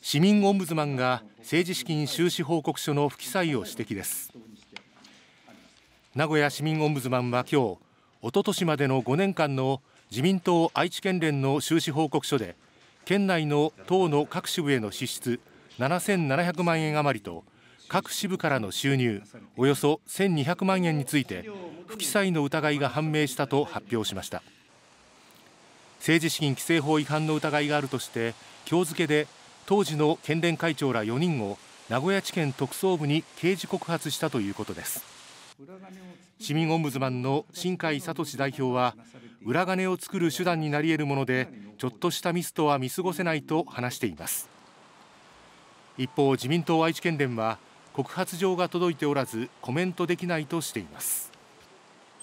市民オンブズマンが政治資金収支報告書の不記載を指摘です。名古屋市民オンブズマンは今日おととしまでの5年間の自民党愛知県連の収支報告書で県内の党の各支部への支出7700万円余りと各支部からの収入およそ1200万円について不記載の疑いが判明したと発表しました。政治資金規正法違反の疑いがあるとして今日付で当時の県連会長ら4人を名古屋地検特捜部に刑事告発したということです。市民オンブズマンの新海聡代表は裏金を作る手段になり得るものでちょっとしたミスとは見過ごせないと話しています。一方自民党愛知県連は告発状が届いておらずコメントできないとしています。